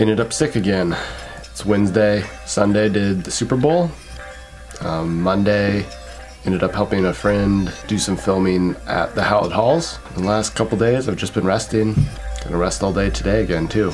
ended up sick again. It's Wednesday. Sunday did the Super Bowl. Um, Monday ended up helping a friend do some filming at the Hallowed Halls. In The last couple days I've just been resting. Gonna rest all day today again too.